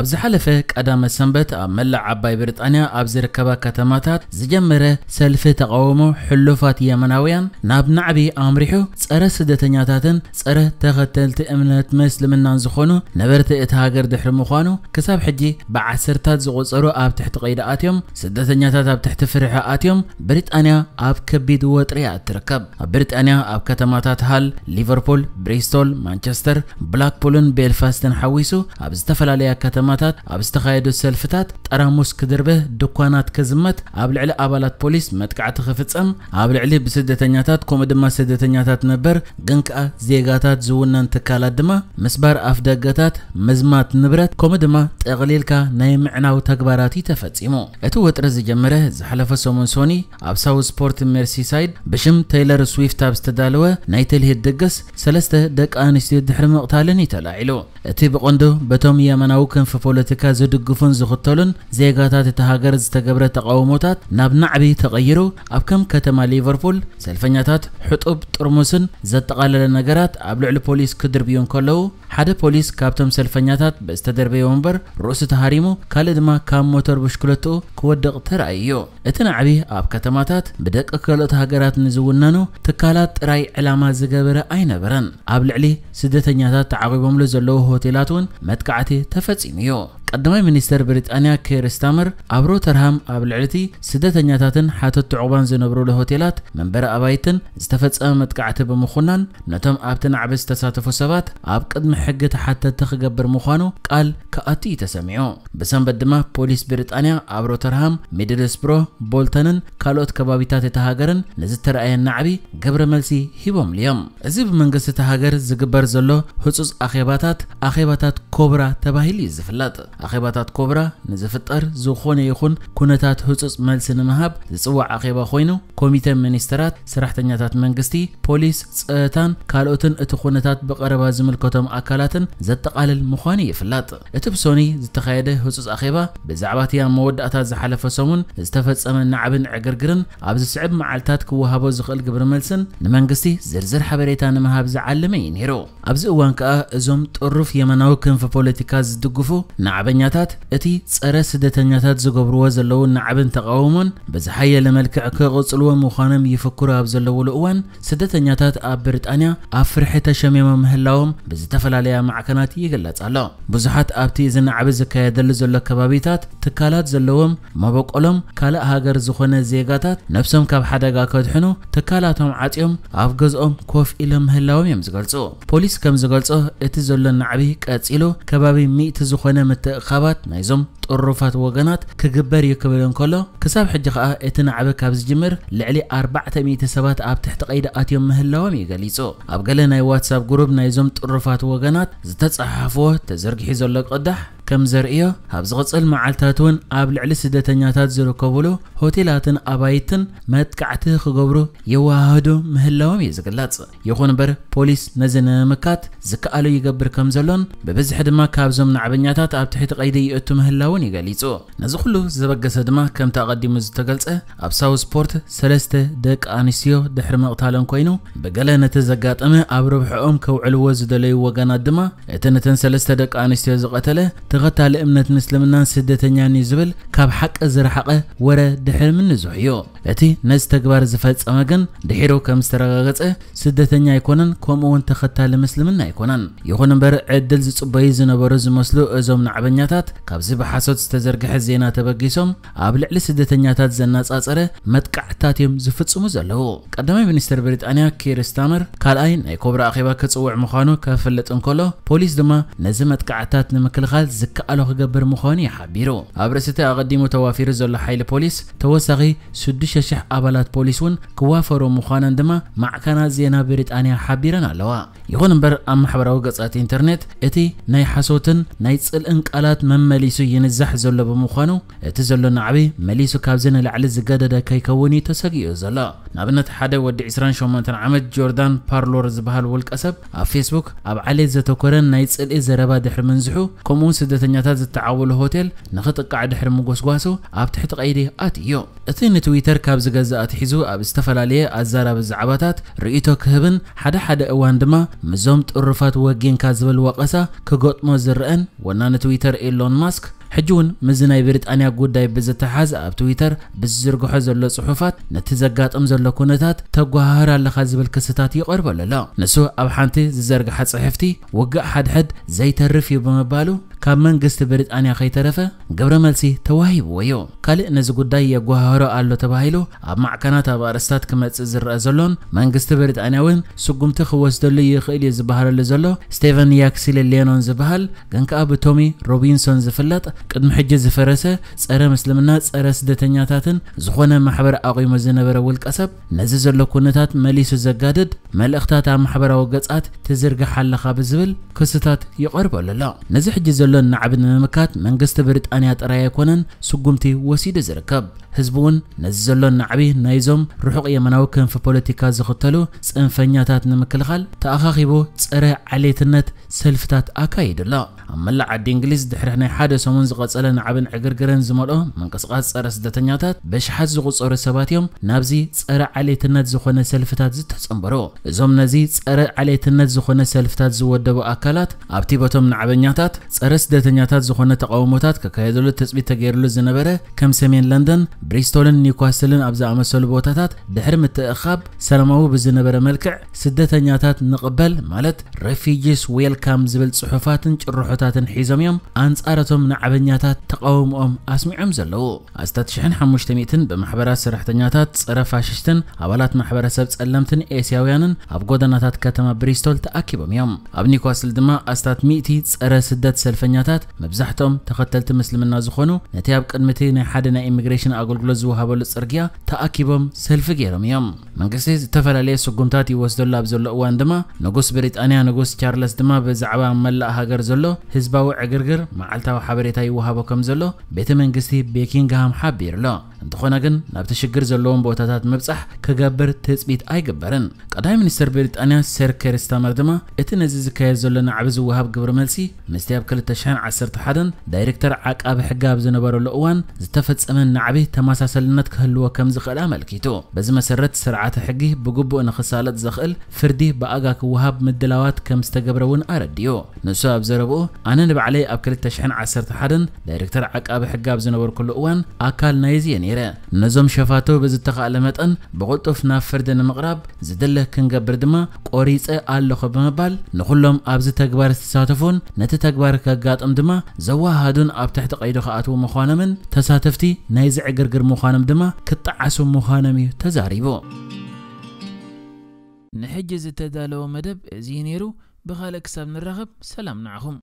ኣብ ዝሓለፈ ቀዳመ ሰንበት ኣብ መላእ ዓባይ ብሪጣንያ ኣብ ዝርከባ ከተማታት ዝጀመረ ሰልፊ ተቃውሞ ሕሉፋት የመናውያን ናብ ናዕቢ ኣምሪሑ ጸረ ስደተኛታትን ጸረ ተኸተልቲ እምነት መስልምናን ዝኾኑ ነበርቲ እቲ ሃገር ድሕሪ ምዃኑ ክሳብ ሕጂ ብዓሰርታት ዝቑፀሩ ኣብ ትሕቲ ቀይዲ ኣትዮም ስደተኛታት ኣብ ትሕቲ ፍርሒ ኣትዮም ብሪጣንያ ኣብ ከቢድ ወጥሪ እያ ትርከብ ኣብ ብሪጣንያ ኣብ ከተማታት ሃል ሊቨርፑል ብሪስቶል ማንቸስተር ብላክፑልን ቤልፋስትን ሓዊሱ ኣብ ዝተፈላለያ ከተማታት ኣብ ዝተኻየዱ ሰልፍታት ጠራሙስ ክድርብህ ድኳናት ክዝመት ኣብ ልዕሊ ኣባላት ፖሊስ መጥቃዕቲ ክፍፀም ኣብ ልዕሊ ብስደተኛታት ከምኡ ድማ ስደተኛታት ነበር ግን ከኣ ዜጋታት ዝውነን ትካላት ድማ ምስባር ኣፍ ደገታት ምዝማት ንብረት ከምኡ ድማ ጠቕሊልካ ናይ ምዕናው ተግባራት እዩ ተፈፂሙ እቲ ወጥሪ ዝጀመረ ዝሓለፈ ሰሙን ሶኒ ኣብ ሳውት ስፖርት ሜርሲሳይድ ብሽም ቴይለር ስዊፍት ኣብ ዝተዳለወ ናይ ትልሂት ድግስ ሰለስተ ደቂ ኣንስትዮ ድሕሪ ምቕታልን እዩ ተላዒሉ እቲ ብቐንዱ በቶም የመናዊ ክንፊ فبوليتيكا زدقفون زخطلون زيغاتات تهاجر زتقبر تقاوموتات ناب نعبي تغيرو اب كتما ليفربول سلفنياتات حطب ترمسن زتقالل نغرات اب لعل بوليس كدربيون كلو ሓደ ፖሊስ ካብቶም ሰልፈኛታት ብዝተደርበየ ወንበር ርእሱ ተሃሪሙ ካልእ ድማ ካብ ሞተር ብሽክለትኡ ክወድቕ ተራእዩ እቲ ናዕቢ ኣብ ከተማታት ብደቂ ካልኦት ሃገራት ንዝውነኑ ትካላት ጥራይ ዕላማ ዝገበረ ኣይነበረን ኣብ ልዕሊ ስደተኛታት ተዓቂቦምሉ ዘለዉ ሆቴላት እውን መጥቃዕቲ ተፈጺሙ እዩ ቀዳማይ ሚኒስተር ብሪጣንያ ኬር ስታመር ኣብ ሮተርሃም ኣብ ልዕልቲ ስደተኛታትን ሓተት ዕቑባን ዝነብሩሉ ሆቴላት መንበሪ ኣባይትን ዝተፈጸመ መጥቃዕቲ ብምኹናን ነቶም ኣብቲ ናዕቢ ዝተሳተፉ ሰባት ኣብ ቅድሚ ሕጊ ተሓተቲ ክገብር ምዃኑ ቃል ከኣቱ እዩ ተሰሚዑ ብሰንበት ድማ ፖሊስ ብሪጣንያ ኣብ ሮተርሃም ሚድልስብሮ ቦልተንን ካልኦት ከባቢታት እቲ ሃገርን ንዝተረኣየ ናዕቢ ግብረ መልሲ ሂቦምሉ እዮም እዚ ብመንግስቲ እቲ ሃገር ዝግበር ዘሎ ህፁፅ ኣኼባታት ኣኼባታት ኮብራ ተባሂሉ እዩ ዝፍለጥ عقبات كبرى نزفتر زخون يخون كونتات هتص ملسن مهاب زوا عقبة خوينو منگستی منسترات سئتان کالوتن ات تان كالوتن اتخونتات بقربا آکالاتن زت زتقالل مخاني فلات ات بسونی زت خیده حسوس اتبسوني زتخيده هتص عقبة بزعباتيا مودأتات زحلف سمون استفزم نعبن عجرگرن عبز سعب معلتات کوه كوهابو زخل قبر ملسن نمنقستي زرزر حبریتان مهاب زعلمي نيرو أبز وانكا زوم تعرف يمناوكن في بوليتيكا زدقفو نعب የመናዊ ክንፊ ፖለቲካ ዝድግፉ ናዕበኛታት እቲ ጸረ ስደተኛታት ዝገብርዎ ዘለዉ ናዕብን ተቃውሞን ብዝሓየለ መልክዕ ክቕፅልዎ ምዃኖም ይፍክሩ ኣብ ዘለውሉ እዋን ስደተኛታት ኣብ ብሪጣንያ ኣብ ፍርሒ ተሸሚሞም ምህላዎም ብዝተፈላለያ ማዕከናት ይግለጽ ኣሎ ብዙሓት ኣብቲ እዚ ናዕቢ ዝካየደሉ ዘሎ ከባቢታት ትካላት ዘለዎም መበቆሎም ካልእ ሃገር ዝኾነ ዜጋታት ነብሶም ካብ ሓደጋ ከድሕኑ ትካላቶም ዓፅዮም ኣብ ገዝኦም ኮፍ ኢሎም ምህላዎም እዮም ዝገልጹ ፖሊስ ከም ዝገልጾ እቲ ዘሎ ናዕቢ ቀጺሉ ከባቢ ሚእቲ ዝኾነ خەبەت نایزم ጥሩፋት ወገናት ክግበር እዩ ክብል እንከሎ ክሳብ ሕጂ ከዓ እቲ ናዕቢ ካብ ዝጅምር ልዕሊ 400 ሰባት ኣብ ትሕቲ ቀይዲ ኣትዮም ምህላዎም እዩ ገሊጹ ኣብ ገለ ናይ ዋትሳፕ ግሩብ ናይዞም ጥሩፋት ወገናት ዝተፀሓፍዎ ተዘርጊሑ ዘሎ ቅዳሕ ከም ዘርእዮ ኣብ ዝቕፅል መዓልትታት እውን ኣብ ልዕሊ ስደተኛታት ዝርከብሉ ሆቴላትን ኣባይትን መጥቃዕቲ ክገብሩ የወሃህዱ ምህላዎም እዩ ዝግለጽ ይኹን እምበር ፖሊስ ነዚ ንምምካት ዝከኣሉ ይገብር ከም ዘሎን ብብዝሒ ድማ ካብዞም ናዕበኛታት ኣብ ትሕቲ ቀይዲ ይእቱ ምህላውን ይገሊጹ ነዚ ኩሉ ዝበገሰ ድማ ከምቲ ኣቐዲሙ ዝተገልጸ ኣብ ሳውት ስፖርት ሰለስተ ደቂ ኣንስትዮ ድሕሪ ምቕታለን ኮይኑ ብገለ ነቲ ዘጋጠመ ኣብ ርብሕኦም ከውዕልዎ ዝደለዩ ወገናት ድማ እቲ ነተን ሰለስተ ደቂ ኣንስትዮ ዝቐተለ ተኸታሊ እምነት ምስልምናን ስደተኛን እዩ ዝብል ካብ ሓቂ ዝረሓቐ ወረ ድሕሪ ምንዝሕ እዩ እቲ ነዚ ተግባር ዝፈፀመ ግን ድሒሩ ከም ዝተረጋገፀ ስደተኛ ኣይኮነን ከምኡውን ተኸታሊ ምስልምና ኣይኮነን ይኹን እምበር ዕድል ዝፅበዩ ዝነበሩ ዝመስሉ እዞም ናዕበኛታት ካብዚ ብሓሶት ዝተዘርግሐ ዜና ተበጊሶም ኣብ ልዕሊ ስደተኛታት ዘነፃፀረ መጥቃዕትታት እዮም ዝፍፅሙ ዘለዉ ቀዳማይ ሚኒስትር ብሪጣንያ ኪር ስታመር ካልኣይ ናይ ኮብራ ኣኼባ ክፅውዕ ምዃኑ ከፍልጥ እንከሎ ፖሊስ ድማ ነዚ መጥቃዕትታት ንምክልኻል ዝከኣሎ ክገብር ምዃኑ ይሓቢሩ ኣብ ርእሲቲ ኣቐዲሙ ተዋፊሩ ዘሎ ሓይሊ ፖሊስ ተወሳኺ 6,000 ኣባላት ፖሊስ እውን ክዋፈሩ ምዃነን ድማ ማዕከናት ዜና ብሪጣንያ ሓቢረን ኣለዋ ይኹን እምበር ኣብ ማሕበራዊ ገጻት ኢንተርኔት እቲ ናይ ሓሶትን ናይ ጽልእን ቃላት መመሊሱ ይንዘ ዝበዛሕ ዘሎ ብምዃኑ እቲ ዘሎ ናዕቢ መሊሱ ካብዚ ንላዕሊ ዝገደደ ከይከውን እዩ ተሰጊኡ ዘሎ ንኣብነት ሓደ ወዲ 28 ዓመት ጆርዳን ፓርሎር ዝበሃል ውልቀ ሰብ ኣብ ፌስቡክ ኣብ ዓሌት ዘተኮረን ናይ ጽልኢ ዘረባ ድሕሪ ምንዝሑ ከምኡውን ስደተኛታት ዝተዓወሉ ሆቴል ንኽጥቃዕ ድሕሪ ምጎስጓሱ ኣብ ትሕቲ ቀይዲ ኣትዮ እቲ ንትዊተር ካብ ዝገዝእ ኣትሒዙ ኣብ ዝተፈላለየ ኣዛራቢ ዛዕባታት ርእቶ ክህብን ሓደ ሓደ እዋን ድማ ምዞም ጥሩፋት ወጊንካ ዝብል ወቐሳ ክገጥሞ ዝርአን ወናኒ ትዊተር ኢሎን ማስክ ሕጂ እውን ምዚ ናይ ብሪጣንያ ጉዳይ ብዝተሓዝ ኣብ ትዊተር ብዝዝርግሖ ዘሎ ጽሑፋት ነቲ ዘጋጥም ዘሎ ኩነታት ተጓሃር ኣለኻ ዝብል ክስታት ይቐርበሉ ኣሎ ንሱ ኣብ ሓንቲ ዝዘርግሐ ጽሕፍቲ ውግእ ሓድሕድ ዘይተርፍ እዩ ብምባሉ ካብ መንግስቲ ብሪጣንያ ከይተረፈ ግብረ መልሲ ተዋሂብዎ እዩ ካልእ ነዚ ጉዳይ የጓሃሮ ኣሎ ተባሂሉ ኣብ ማዕከናት ኣብ ኣርእስታት ክመጽእ ዝረአ ዘሎን መንግስቲ ብሪጣንያ እውን ስጉምቲ ክወስደሉ ይኽእል እዩ ዝበሃለሉ ዘሎ ስቴቨን ያክሲል ሌኖን ዝበሃል ግን ከኣ ብቶሚ ሮቢንሶን ዝፍለጥ ቅድሚ ሕጂ ዝፈረሰ ጸረ ምስልምና ጸረ ስደተኛታትን ዝኾነ ማሕበር ኣቑሞ ዝነበረ ውልቀ ሰብ ነዚ ዘሎ ኩነታት መሊሱ ዘጋድድ መልእኽታት ኣብ ማሕበራዊ ገጻት ትዝርግሕ ኣለኻ ብዝብል ክስታት ይቐርበሉ ኣሎ ነዚ ሕጂ ዘሎ زلون نعبد نمكات من قست بريطانيا تراي كونن سقمتي وسيد زركب حزبون نزلون نعبي نايزوم رحوق يمناو كن في بوليتيكا زختلو صنفنياتات نمكلخال تاخاخيبو صره عليتنت سلفتات اكايد لا املا عد انجليز دحر هنا حدا سمون زقصلن نعبن عغرغرن زملو منقصقات صره سدتنياتات بشحز سبات يوم نابزي صره عليتنت زخونه سلفتات زتتصمبرو زوم نزي صره عليتنت زخونه سلفتات زودبو اكالات ابتي بتم نعبنياتات صره ስደተኛታት ዝኾነ ተቃውሞታት ከካየደሉ ተፅቢት ተገይሩሉ ዝነበረ ከም ሰሜን ለንደን ብሪስቶልን ኒውካስትልን ኣብ ዝኣመሰሉ ቦታታት ድሕሪ ምትእኻብ ሰላማዊ ብዝነበረ መልክዕ ስደተኛታት ንቕበል ማለት ሬፊጂስ ዌልካም ዝብል ጽሑፋትን ጭርሖታትን ሒዞም እዮም ኣንጻረቶም ናዕበኛታት ተቃውሞኦም ኣስሚዖም ዘለዉ ኣስታት 1500 ብማሕበራት ሰራሕተኛታት ጸረ ፋሽስትን ኣባላት ማሕበረሰብ ጸለምትን ኤስያውያንን ኣብ ጎደናታት ከተማ ብሪስቶል ተኣኪቦም እዮም ኣብ ኒውካስትል ድማ ኣስታት ሚእቲ ጸረ ስደት ሰልፈኛታት መብዛሕትኦም ተኸተልቲ ምስልምና ዝኾኑ ነቲ ኣብ ቅድሚቲ ናይ ሓደ ናይ ኢሚግሬሽን ኣገልግሎት ዝወሃበሉ ጽርግያ ተኣኪቦም ሰልፊ ገይሮም እዮም መንግስቲ ዝተፈላለየ ስጉምታት ይወስደሉ ኣብ ዘሎ እዋን ድማ ንጉስ ብሪጣንያ ንጉስ ቻርለስ ድማ ብዛዕባ መላእ ሃገር ዘሎ ህዝባዊ ዕግርግር መዓልታዊ ሓበሬታ ይወሃቦ ከም ዘሎ ቤተ መንግስቲ ቤኪንግሃም ሓቢሩ ኣሎ انتخوناگن نبته شگر زلوم با تات مبصح کجابر تثبیت ایجبرن قدای منیستر بریتانیا سر کرستا مردما ات نزیز که زلنا عبز وهاب جبرملسی مستیاب کل تشحن عصر تحدن دایرکتر عقاب حجاب زنبار لقوان زتفت امن نعبه تماس سلنت کهلو و کم زخل عمل کیتو بزم سرت سرعت حجی بجبو ان خسالت زخل فردی بآجاك وهاب مدلوات كم استجبرون أرديو نساب زربو أنا نبع عليه أبكل تشحن عصر تحدن دايركتر عقاب حجاب زنبار كل أوان أكل نايزي ነይረ ነዞም ሸፋቶ ብዝተኻእለ መጠን ብቕልጡፍ ናብ ፍርዲ ንምቕራብ ዝድለ ክንገብር ድማ ቆሪፀ ኣለኹ ብምባል ንኩሎም ኣብዚ ተግባር ዝተሳተፉን ነቲ ተግባር ከጋጥም ድማ ዘዋሃዱን ኣብ ትሕቲ ቀይዲ ከኣትዉ ምዃኖምን ተሳተፍቲ ናይዚ ዕግርግር ምዃኖም ድማ ክጠዓሱ ምዃኖም እዩ ተዛሪቡ ንሕጂ ዝተዳለወ መደብ እዚ ነይሩ ብኻልእ ክሳብ ንራኸብ ሰላም ንዓኹም